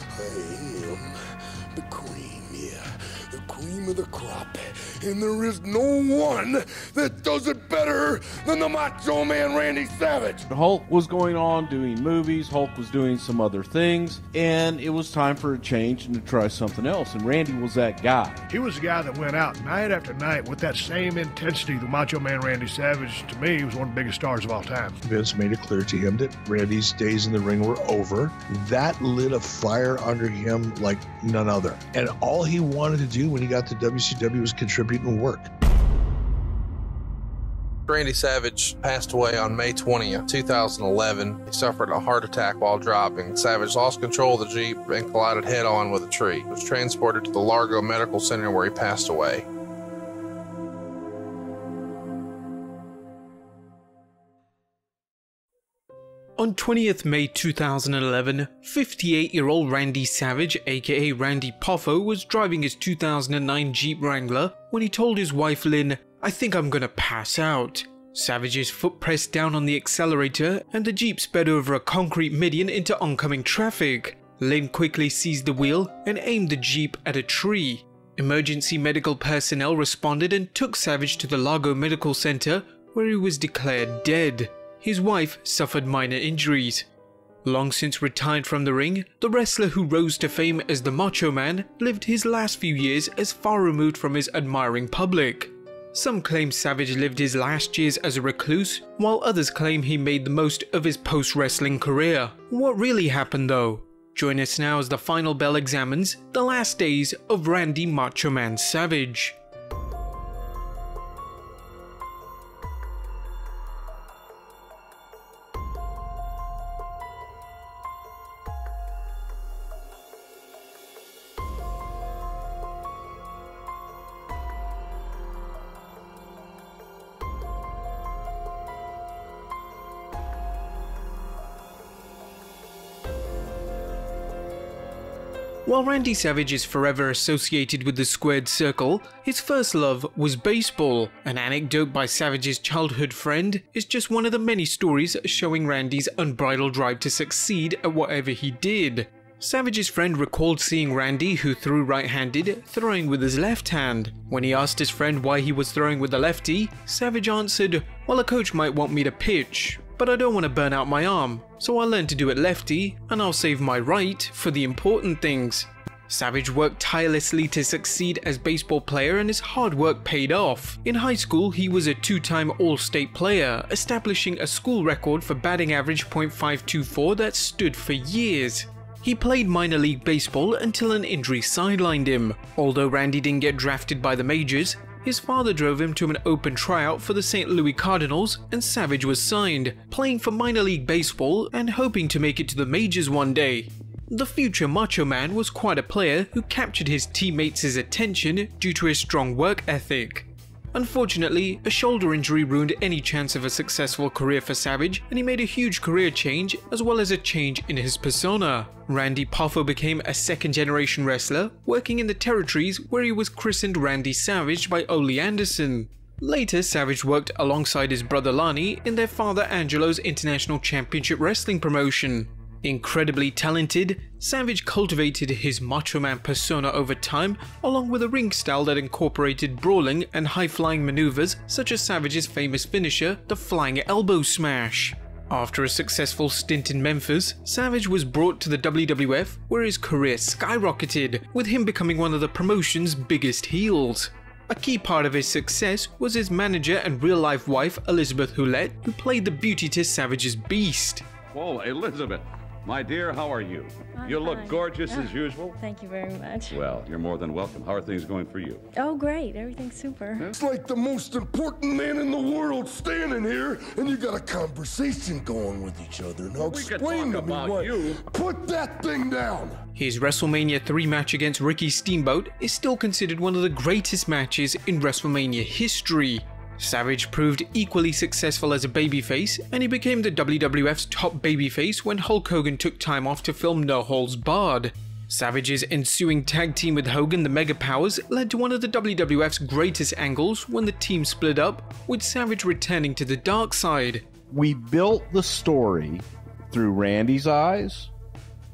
I am the cream, yeah. The cream of the crop. And there is no one that does it better than the Macho Man Randy Savage. Hulk was going on doing movies, Hulk was doing some other things, and it was time for a change and to try something else. And Randy was that guy. He was the guy that went out night after night with that same intensity. The Macho Man Randy Savage, to me, was one of the biggest stars of all time. Vince made it clear to him that Randy's days in the ring were over. That lit a fire under him like none other. And all he wanted to do when he got to WCW was contribute and work. Randy Savage passed away on May 20th, 2011. He suffered a heart attack while driving. Savage lost control of the Jeep and collided head on with a tree. He was transported to the Largo Medical Center where he passed away. On 20th May 2011, 58 year old Randy Savage, aka Randy Poffo, was driving his 2009 Jeep Wrangler when he told his wife Lynn, I think I'm gonna pass out. Savage's foot pressed down on the accelerator and the Jeep sped over a concrete median into oncoming traffic. Lynn quickly seized the wheel and aimed the Jeep at a tree. Emergency medical personnel responded and took Savage to the Largo Medical Center where he was declared dead. His wife suffered minor injuries. Long since retired from the ring, the wrestler who rose to fame as the Macho Man lived his last few years as far removed from his admiring public. Some claim Savage lived his last years as a recluse, while others claim he made the most of his post-wrestling career. What really happened though? Join us now as the final bell examines the last days of Randy Macho Man Savage. While Randy Savage is forever associated with the squared circle, his first love was baseball. An anecdote by Savage's childhood friend is just one of the many stories showing Randy's unbridled drive to succeed at whatever he did. Savage's friend recalled seeing Randy, who threw right-handed, throwing with his left hand. When he asked his friend why he was throwing with the lefty, Savage answered, well a coach might want me to pitch, but I don't want to burn out my arm, so I'll learn to do it lefty, and I'll save my right for the important things. Savage worked tirelessly to succeed as baseball player and his hard work paid off. In high school, he was a two-time All-State player, establishing a school record for batting average .524 that stood for years. He played minor league baseball until an injury sidelined him. Although Randy didn't get drafted by the majors, his father drove him to an open tryout for the St. Louis Cardinals and Savage was signed, playing for minor league baseball and hoping to make it to the majors one day. The future Macho Man was quite a player who captured his teammates' attention due to his strong work ethic. Unfortunately, a shoulder injury ruined any chance of a successful career for Savage, and he made a huge career change as well as a change in his persona. Randy Poffo became a second generation wrestler, working in the territories where he was christened Randy Savage by Ole Anderson. Later, Savage worked alongside his brother Lanny in their father Angelo's International Championship Wrestling promotion. Incredibly talented, Savage cultivated his Macho Man persona over time, along with a ring style that incorporated brawling and high-flying maneuvers such as Savage's famous finisher, the Flying Elbow Smash. After a successful stint in Memphis, Savage was brought to the WWF where his career skyrocketed, with him becoming one of the promotion's biggest heels. A key part of his success was his manager and real-life wife Elizabeth Hulette, who played the beauty to Savage's beast. Whoa, Elizabeth. My dear, how are you? I'm you look fine. gorgeous Oh, as usual. Thank you very much. Well, you're more than welcome. How are things going for you? Oh, great. Everything's super. It's like the most important man in the world standing here, and you got a conversation going with each other. Now We could explain talk to me about what. you. Put that thing down. His WrestleMania 3 match against Ricky Steamboat is still considered one of the greatest matches in WrestleMania history. Savage proved equally successful as a babyface, and he became the WWF's top babyface when Hulk Hogan took time off to film No Holds Barred. Savage's ensuing tag team with Hogan, the Mega Powers, led to one of the WWF's greatest angles when the team split up, with Savage returning to the dark side. We built the story through Randy's eyes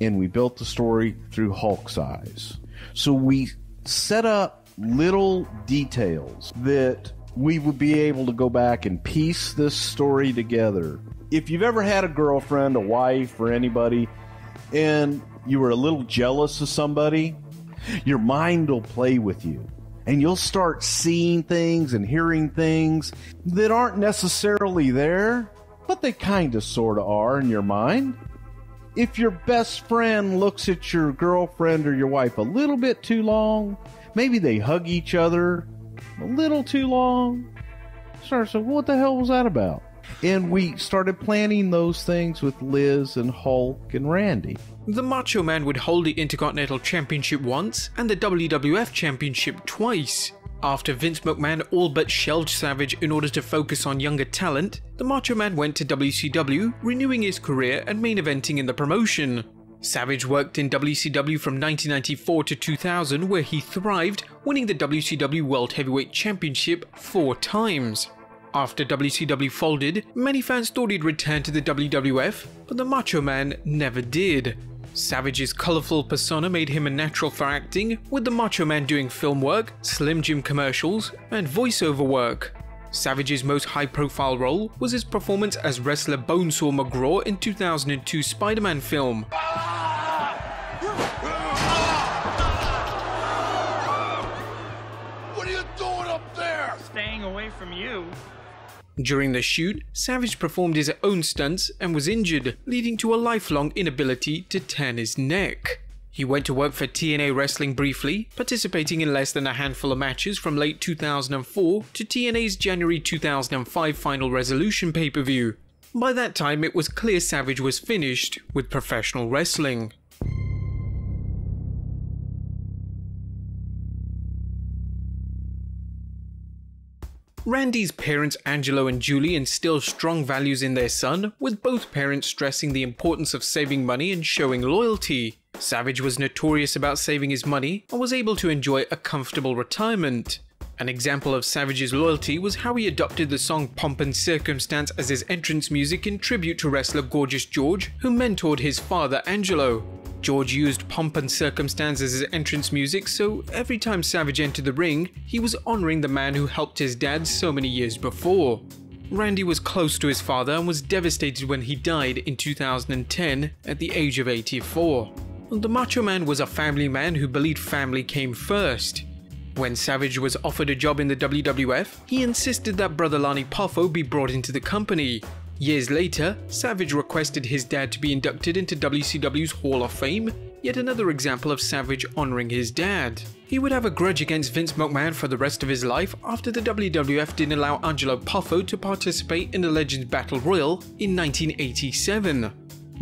and we built the story through Hulk's eyes. So we set up little details that we would be able to go back and piece this story together. If you've ever had a girlfriend, a wife, or anybody, and you were a little jealous of somebody, your mind will play with you. And you'll start seeing things and hearing things that aren't necessarily there, but they kind of sort of are in your mind. If your best friend looks at your girlfriend or your wife a little bit too long, maybe they hug each other a little too long, start saying, what the hell was that about? And we started planning those things with Liz and Hulk and Randy. The Macho Man would hold the Intercontinental Championship once and the WWF Championship twice. After Vince McMahon all but shelved Savage in order to focus on younger talent, the Macho Man went to WCW, renewing his career and main eventing in the promotion. Savage worked in WCW from 1994 to 2000 where he thrived, winning the WCW World Heavyweight Championship four times. After WCW folded, many fans thought he'd return to the WWF, but the Macho Man never did. Savage's colourful persona made him a natural for acting, with the Macho Man doing film work, Slim Jim commercials, and voiceover work. Savage's most high profile role was his performance as wrestler Bonesaw McGraw in 2002 Spider Man film. From you. During the shoot, Savage performed his own stunts and was injured, leading to a lifelong inability to turn his neck. He went to work for TNA Wrestling briefly, participating in less than a handful of matches from late 2004 to TNA's January 2005 Final Resolution pay per view. By that time, it was clear Savage was finished with professional wrestling. Randy's parents Angelo and Julie instill strong values in their son, with both parents stressing the importance of saving money and showing loyalty. Savage was notorious about saving his money and was able to enjoy a comfortable retirement. An example of Savage's loyalty was how he adopted the song Pomp and Circumstance as his entrance music in tribute to wrestler Gorgeous George, who mentored his father Angelo. George used Pomp and Circumstance as his entrance music, so every time Savage entered the ring, he was honoring the man who helped his dad so many years before. Randy was close to his father and was devastated when he died in 2010 at the age of 84. The Macho Man was a family man who believed family came first. When Savage was offered a job in the WWF, he insisted that brother Lanny Poffo be brought into the company. Years later, Savage requested his dad to be inducted into WCW's Hall of Fame, yet another example of Savage honoring his dad. He would have a grudge against Vince McMahon for the rest of his life after the WWF didn't allow Angelo Poffo to participate in the Legends Battle Royal in 1987.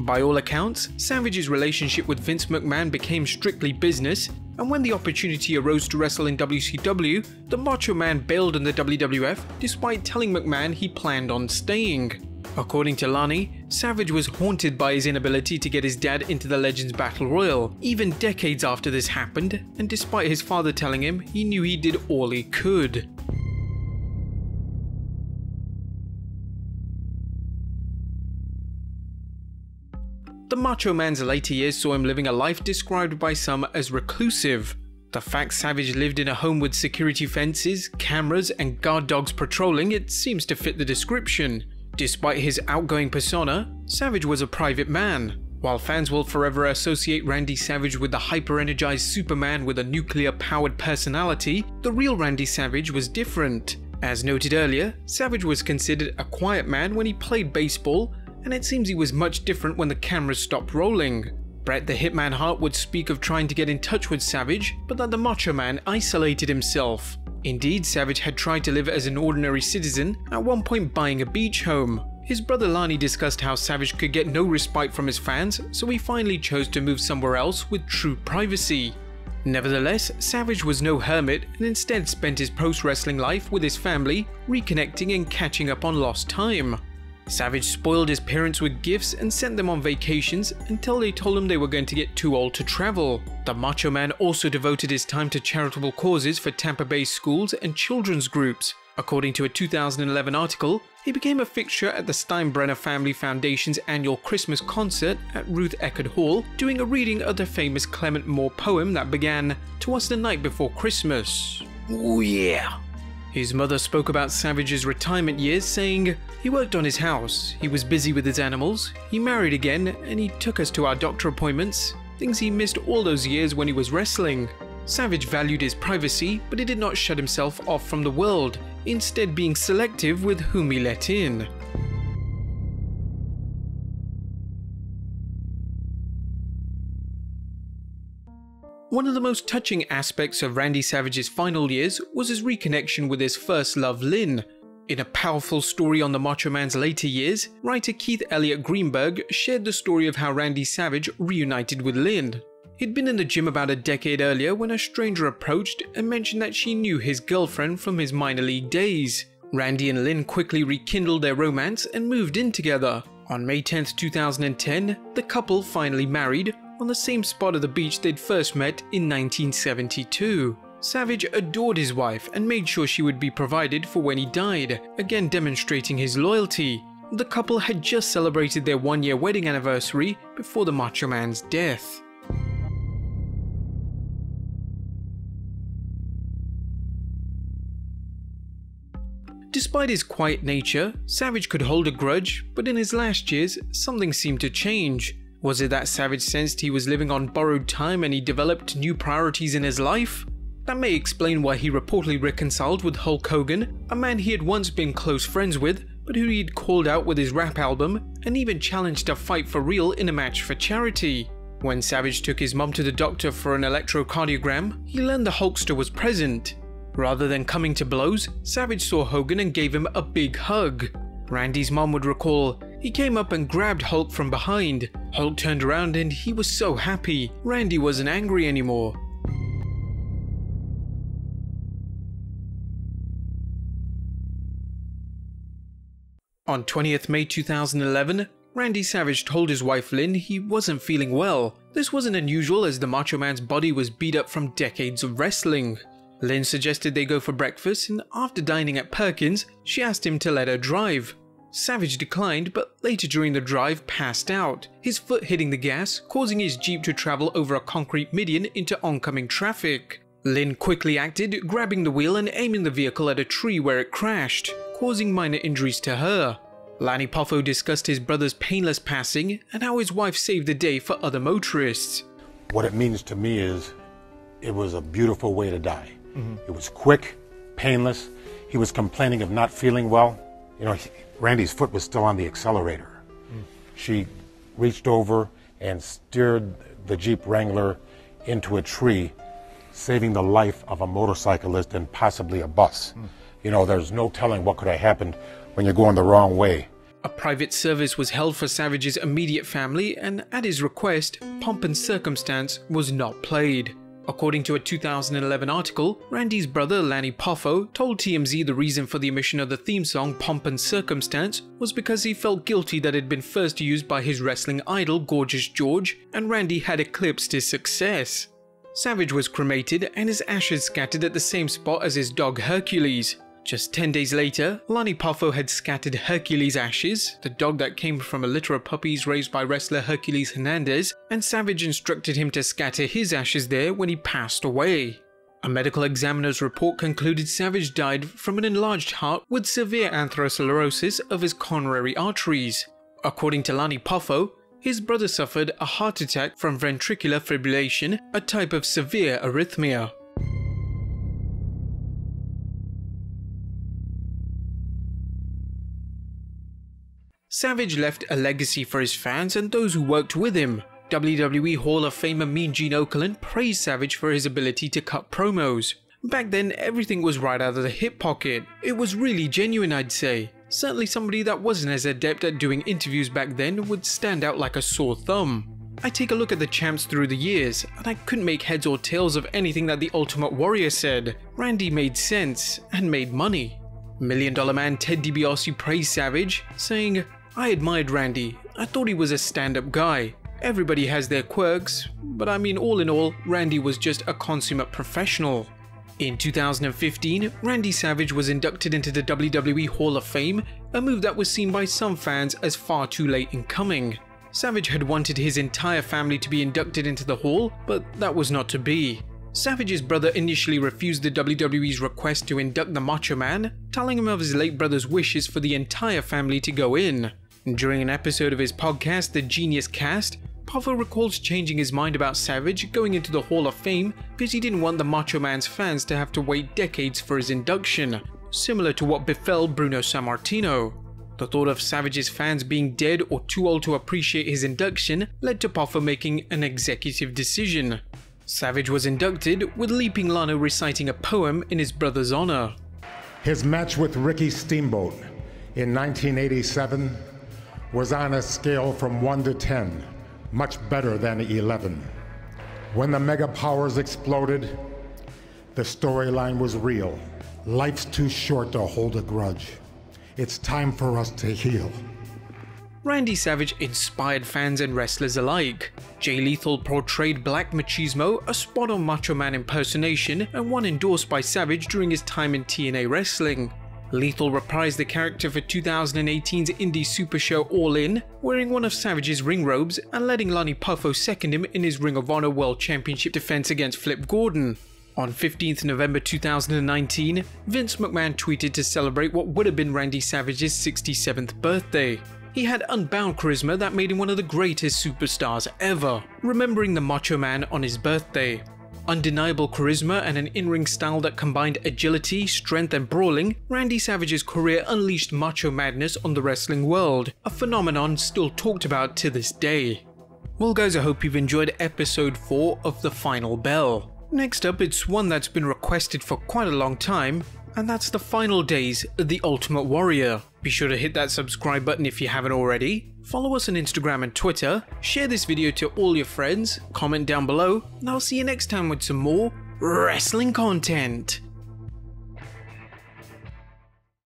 By all accounts, Savage's relationship with Vince McMahon became strictly business, and when the opportunity arose to wrestle in WCW, the Macho Man bailed on the WWF despite telling McMahon he planned on staying. According to Lanny, Savage was haunted by his inability to get his dad into the Legends Battle Royal, even decades after this happened, and despite his father telling him he knew he did all he could. The Macho Man's later years saw him living a life described by some as reclusive. The fact Savage lived in a home with security fences, cameras, and guard dogs patrolling it seems to fit the description. Despite his outgoing persona, Savage was a private man. While fans will forever associate Randy Savage with the hyper energized Superman with a nuclear powered personality, the real Randy Savage was different. As noted earlier, Savage was considered a quiet man when he played baseball, and it seems he was much different when the cameras stopped rolling. Bret the Hitman Hart would speak of trying to get in touch with Savage, but that the Macho Man isolated himself. Indeed, Savage had tried to live as an ordinary citizen, at one point buying a beach home. His brother Lanny discussed how Savage could get no respite from his fans, so he finally chose to move somewhere else with true privacy. Nevertheless, Savage was no hermit and instead spent his post wrestling life with his family, reconnecting and catching up on lost time. Savage spoiled his parents with gifts and sent them on vacations until they told him they were going to get too old to travel. The Macho Man also devoted his time to charitable causes for Tampa Bay schools and children's groups. According to a 2011 article, He became a fixture at the Steinbrenner Family Foundation's annual Christmas concert at Ruth Eckerd Hall, doing a reading of the famous Clement Moore poem that began, "Twas the night before Christmas. Oh yeah. His mother spoke about Savage's retirement years, saying, He worked on his house, he was busy with his animals, he married again, and he took us to our doctor appointments, things he missed all those years when he was wrestling. Savage valued his privacy, but he did not shut himself off from the world, instead, being selective with whom he let in. One of the most touching aspects of Randy Savage's final years was his reconnection with his first love, Lynn. In a powerful story on the Macho Man's later years, writer Keith Elliott Greenberg shared the story of how Randy Savage reunited with Lynn. He'd been in the gym about a decade earlier when a stranger approached and mentioned that she knew his girlfriend from his minor league days. Randy and Lynn quickly rekindled their romance and moved in together. On May 10, 2010, the couple finally married on the same spot of the beach they'd first met in 1972. Savage adored his wife and made sure she would be provided for when he died, again demonstrating his loyalty. The couple had just celebrated their one year wedding anniversary before the Macho Man's death. Despite his quiet nature, Savage could hold a grudge, but in his last years, something seemed to change. Was it that Savage sensed he was living on borrowed time and he developed new priorities in his life? That may explain why he reportedly reconciled with Hulk Hogan, a man he had once been close friends with, but who he'd called out with his rap album and even challenged to fight for real in a match for charity. When Savage took his mum to the doctor for an electrocardiogram, he learned the Hulkster was present. Rather than coming to blows, Savage saw Hogan and gave him a big hug. Randy's mom would recall, he came up and grabbed Hulk from behind. Hulk turned around and he was so happy. Randy wasn't angry anymore. On 20th May 2011, Randy Savage told his wife Lynn he wasn't feeling well. This wasn't unusual as the Macho Man's body was beat up from decades of wrestling. Lynn suggested they go for breakfast, and after dining at Perkins, she asked him to let her drive. Savage declined, but later during the drive passed out, his foot hitting the gas, causing his Jeep to travel over a concrete median into oncoming traffic. Lynn quickly acted, grabbing the wheel and aiming the vehicle at a tree where it crashed, causing minor injuries to her. Lanny Poffo discussed his brother's painless passing and how his wife saved the day for other motorists. What it means to me is it was a beautiful way to die. Mm-hmm. It was quick, painless. He was complaining of not feeling well. You know, he- Randy's foot was still on the accelerator. Mm. She reached over and steered the Jeep Wrangler into a tree, saving the life of a motorcyclist and possibly a bus. Mm. You know, there's no telling what could have happened when you're going the wrong way. A private service was held for Savage's immediate family, and at his request, Pomp and Circumstance was not played. According to a 2011 article, Randy's brother Lanny Poffo told TMZ the reason for the omission of the theme song Pomp and Circumstance was because he felt guilty that it had been first used by his wrestling idol Gorgeous George, and Randy had eclipsed his success. Savage was cremated and his ashes scattered at the same spot as his dog Hercules. Just 10 days later, Lanny Poffo had scattered Hercules' ashes, the dog that came from a litter of puppies raised by wrestler Hercules Hernandez, and Savage instructed him to scatter his ashes there when he passed away. A medical examiner's report concluded Savage died from an enlarged heart with severe atherosclerosis of his coronary arteries. According to Lanny Poffo, his brother suffered a heart attack from ventricular fibrillation, a type of severe arrhythmia. Savage left a legacy for his fans and those who worked with him. WWE Hall of Famer Mean Gene Okerlund praised Savage for his ability to cut promos. Back then, everything was right out of the hip pocket. It was really genuine, I'd say. Certainly somebody that wasn't as adept at doing interviews back then would stand out like a sore thumb. I take a look at the champs through the years, and I couldn't make heads or tails of anything that the Ultimate Warrior said. Randy made sense, and made money. Million Dollar Man Ted DiBiase praised Savage, saying, I admired Randy. I thought he was a stand up guy. Everybody has their quirks, but I mean, all in all, Randy was just a consummate professional. In 2015, Randy Savage was inducted into the WWE Hall of Fame, a move that was seen by some fans as far too late in coming. Savage had wanted his entire family to be inducted into the hall, but that was not to be. Savage's brother initially refused the WWE's request to induct the Macho Man, telling him of his late brother's wishes for the entire family to go in. During an episode of his podcast, The Genius Cast, Poffo recalls changing his mind about Savage going into the Hall of Fame because he didn't want the Macho Man's fans to have to wait decades for his induction, similar to what befell Bruno Sammartino. The thought of Savage's fans being dead or too old to appreciate his induction led to Poffo making an executive decision. Savage was inducted with Leaping Lanny reciting a poem in his brother's honor. His match with Ricky Steamboat in 1987 was on a scale from 1 to 10, much better than 11. When the mega powers exploded, the storyline was real. Life's too short to hold a grudge. It's time for us to heal. Randy Savage inspired fans and wrestlers alike. Jay Lethal portrayed Black Machismo, a spot on Macho Man impersonation, and one endorsed by Savage during his time in TNA Wrestling. Lethal reprised the character for 2018's indie super show All In, wearing one of Savage's ring robes and letting Lanny Poffo second him in his Ring of Honor World Championship defense against Flip Gordon. On 15th November 2019, Vince McMahon tweeted to celebrate what would have been Randy Savage's 67th birthday. He had unbound charisma that made him one of the greatest superstars ever, remembering the Macho Man on his birthday. Undeniable charisma and an in-ring style that combined agility, strength and brawling, Randy Savage's career unleashed macho madness on the wrestling world, a phenomenon still talked about to this day. Well guys, I hope you've enjoyed episode 4 of The Final Bell. Next up, it's one that's been requested for quite a long time, and that's the final days of The Ultimate Warrior. Be sure to hit that subscribe button if you haven't already, follow us on Instagram and Twitter, share this video to all your friends, comment down below, and I'll see you next time with some more wrestling content.